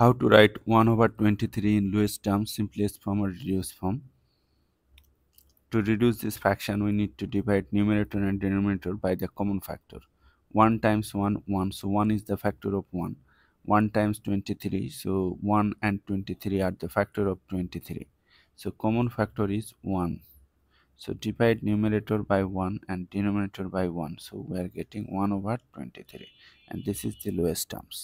how to write 1 over 23 in lowest term simplest form or reduced form? To reduce this fraction we need to divide numerator and denominator by the common factor. 1 times 1 1 so 1 is the factor of 1 1 times 23 so 1 and 23 are the factor of 23 so common factor is 1 so divide numerator by 1 and denominator by 1 so we are getting 1 over 23 and this is the lowest terms.